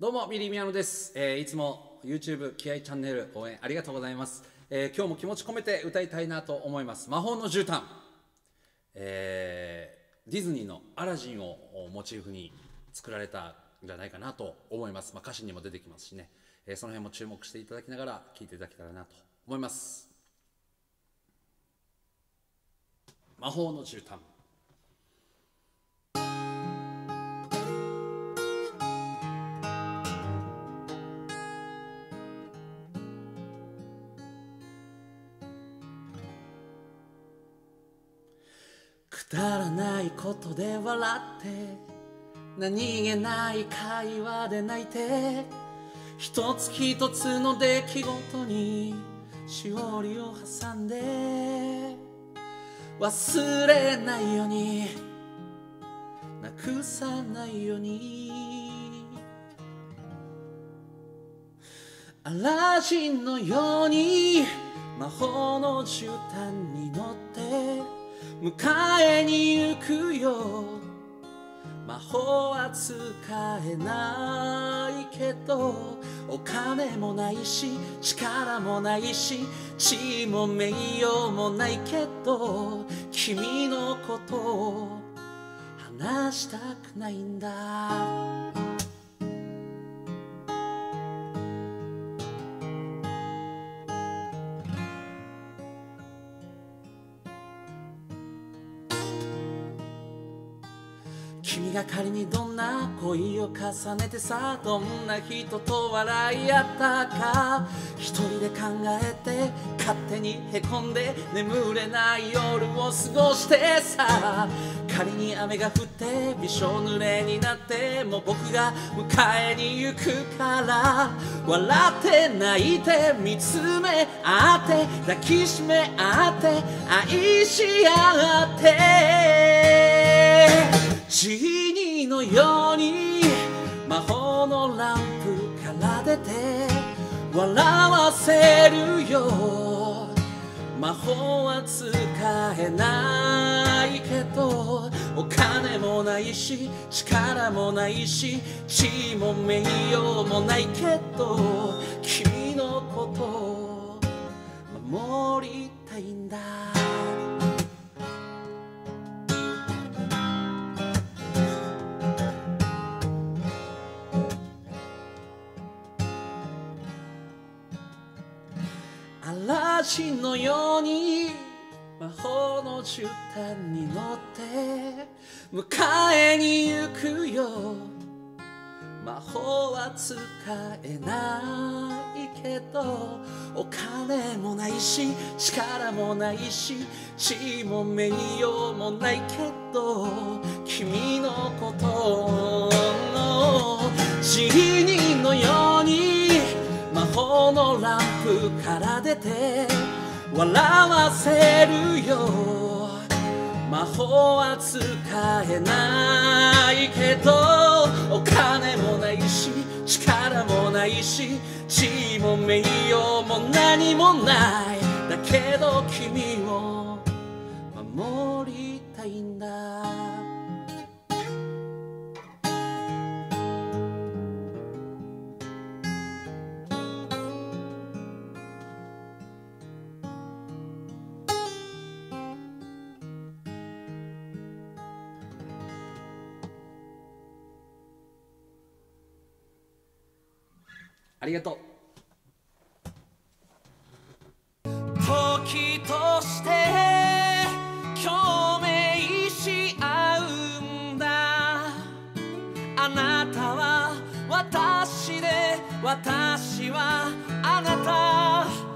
どうもビリミヤノです、えーいつも YouTube 気合チャンネル応援ありがとうございます、えー今日も気持ち込めて歌いたいなと思います。魔法の絨毯、えーディズニーのアラジンをモチーフに作られたんじゃないかなと思います、まあ、歌詞にも出てきますしね、えーその辺も注目していただきながら聴いていただけたらなと思います。魔法の絨毯。だらないことで笑って何気ない会話で泣いて一つ一つの出来事にしおりを挟んで忘れないようになくさないように。アラジンのように魔法の絨毯に乗って迎えに行くよ。魔法は使えないけどお金もないし力もないし地位も名誉もないけど君のことを話したくないんだ。君が仮にどんな恋を重ねてさどんな人と笑い合ったか。一人で考えて勝手にへこんで眠れない夜を過ごしてさ。仮に雨が降ってびしょ濡れになっても僕が迎えに行くから。笑って泣いて見つめ合って抱きしめ合って愛し合って。のように魔法のランプから出て笑わせるよ魔法は使えないけどお金もないし力もないし地位も名誉もないけど君のことを嵐のように魔法の絨毯に乗って迎えに行くよ。魔法は使えないけどお金もないし力もないし地位も名誉もないけど君のことをジーから出て笑わせるよ。魔法は使えないけどお金もないし力もないし地位も名誉も何もない。だけど君を守りたいんだ。ありがとう。時として共鳴し合うんだ。あなたは私で私はあなた。